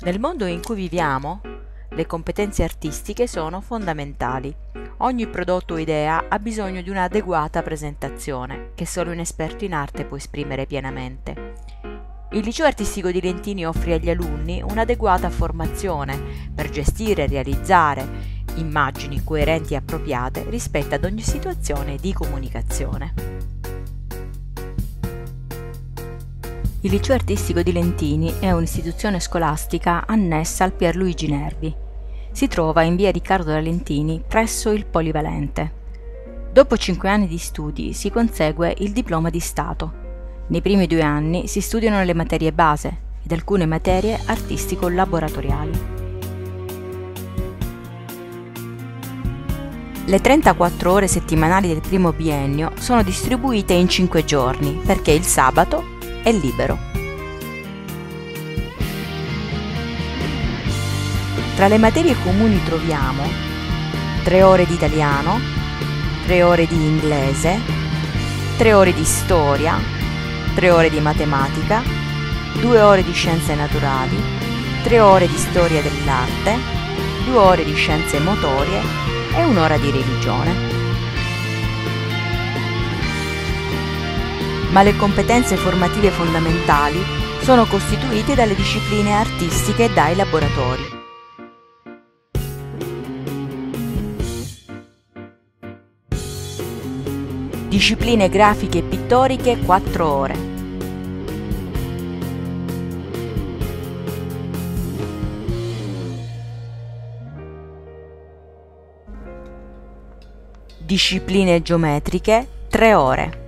Nel mondo in cui viviamo, le competenze artistiche sono fondamentali. Ogni prodotto o idea ha bisogno di un'adeguata presentazione, che solo un esperto in arte può esprimere pienamente. Il liceo artistico di Lentini offre agli alunni un'adeguata formazione per gestire e realizzare immagini coerenti e appropriate rispetto ad ogni situazione di comunicazione. Il liceo artistico di Lentini è un'istituzione scolastica annessa al Pierluigi Nervi. Si trova in via Riccardo da Lentini presso il Polivalente. Dopo cinque anni di studi si consegue il diploma di Stato. Nei primi due anni si studiano le materie base ed alcune materie artistico-laboratoriali. Le 34 ore settimanali del primo biennio sono distribuite in 5 giorni perché il sabato è libero. Tra le materie comuni troviamo 3 ore di italiano, 3 ore di inglese, 3 ore di storia, 3 ore di matematica, 2 ore di scienze naturali, 3 ore di storia dell'arte, 2 ore di scienze motorie e un'ora di religione. Ma le competenze formative fondamentali sono costituite dalle discipline artistiche e dai laboratori. Discipline grafiche e pittoriche 4 ore. Discipline geometriche 3 ore.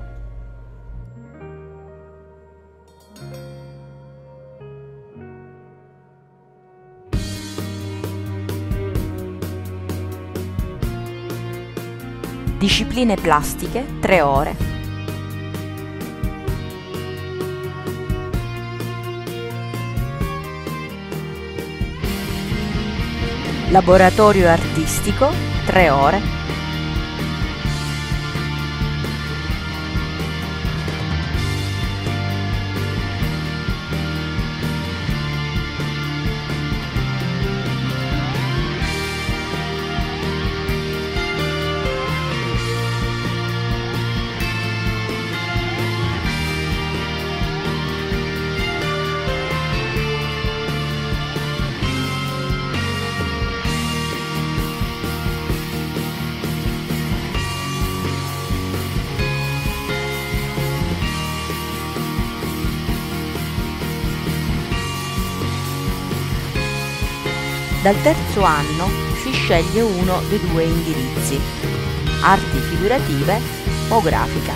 Discipline plastiche 3 ore. Laboratorio artistico 3 ore. Dal terzo anno si sceglie uno dei due indirizzi, arti figurative o grafica.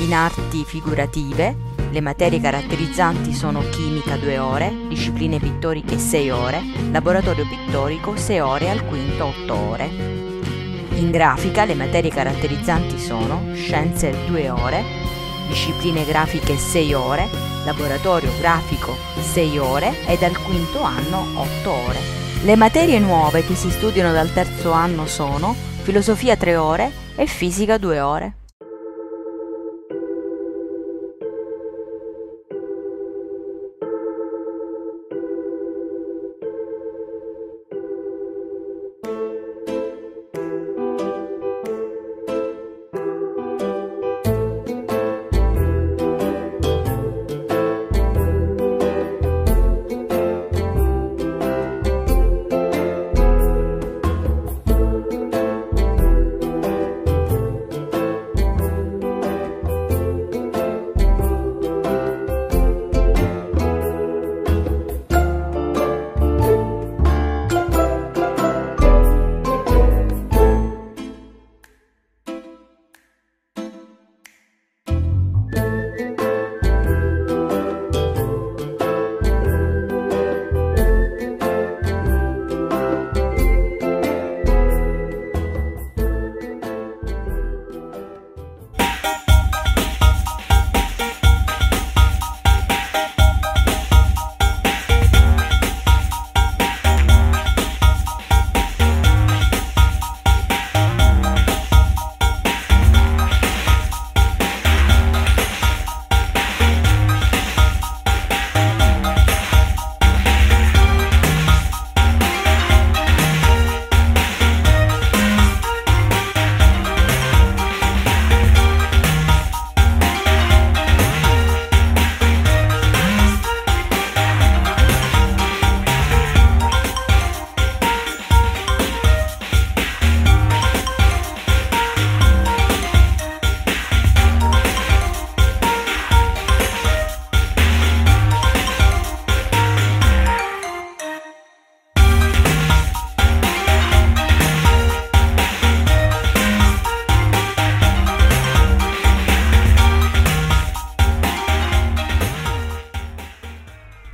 In arti figurative le materie caratterizzanti sono chimica 2 ore, discipline pittoriche 6 ore, laboratorio pittorico 6 ore al quinto 8 ore. In grafica le materie caratterizzanti sono scienze 2 ore, discipline grafiche 6 ore, laboratorio grafico 6 ore e dal quinto anno 8 ore. Le materie nuove che si studiano dal terzo anno sono filosofia 3 ore e fisica 2 ore.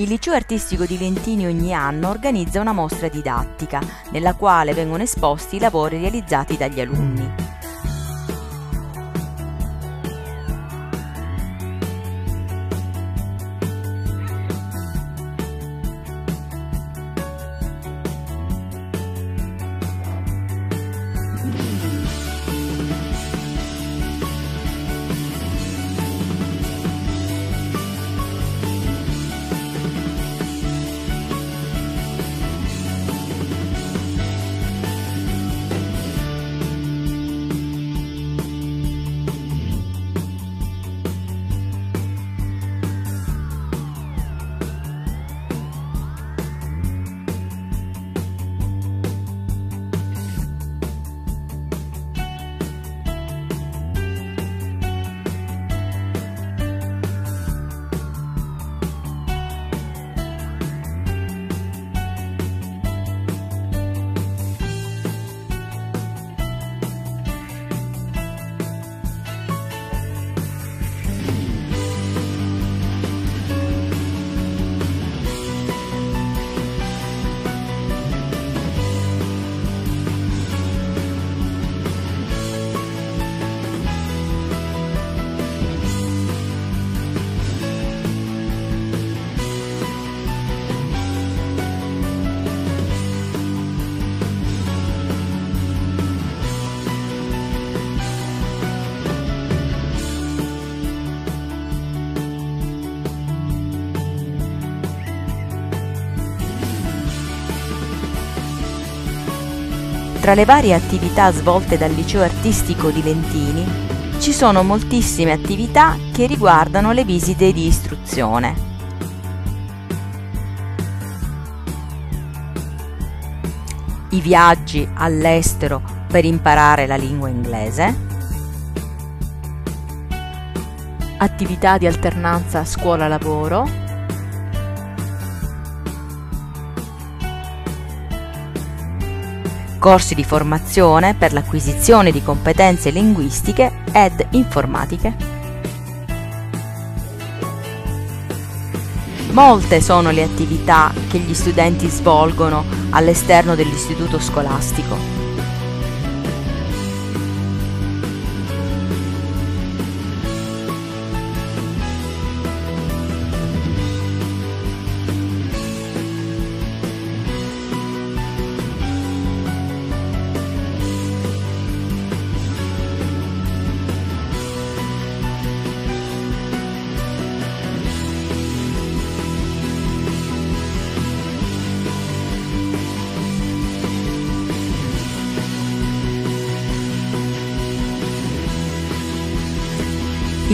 Il liceo artistico di Lentini ogni anno organizza una mostra didattica, nella quale vengono esposti i lavori realizzati dagli alunni. Tra le varie attività svolte dal liceo artistico di Lentini ci sono moltissime attività che riguardano le visite di istruzione. I viaggi all'estero per imparare la lingua inglese, attività di alternanza scuola-lavoro, corsi di formazione per l'acquisizione di competenze linguistiche ed informatiche. Molte sono le attività che gli studenti svolgono all'esterno dell'istituto scolastico.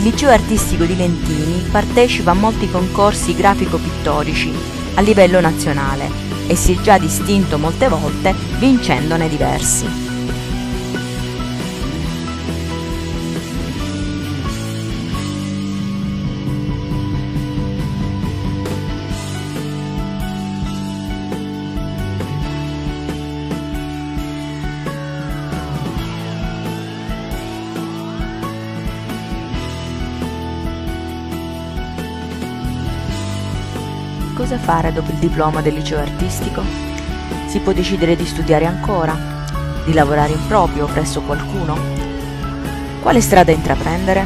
Liceo artistico di Lentini partecipa a molti concorsi grafico-pittorici a livello nazionale e si è già distinto molte volte vincendone diversi. Cosa fare dopo il diploma del liceo artistico? Si può decidere di studiare ancora, di lavorare in proprio presso qualcuno? Quale strada intraprendere?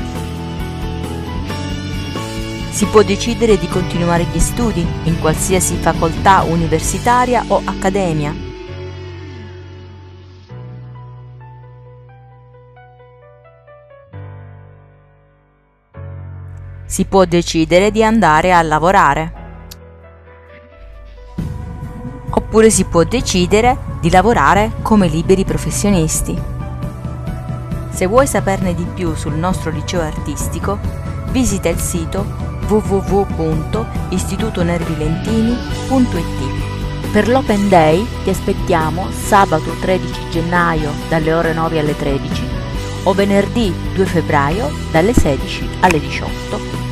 Si può decidere di continuare gli studi in qualsiasi facoltà universitaria o accademia. Si può decidere di andare a lavorare. Oppure si può decidere di lavorare come liberi professionisti. Se vuoi saperne di più sul nostro liceo artistico, visita il sito www.istitutonervilentini.it. Per l'Open Day ti aspettiamo sabato 13 gennaio dalle ore 9 alle 13 o venerdì 2 febbraio dalle 16 alle 18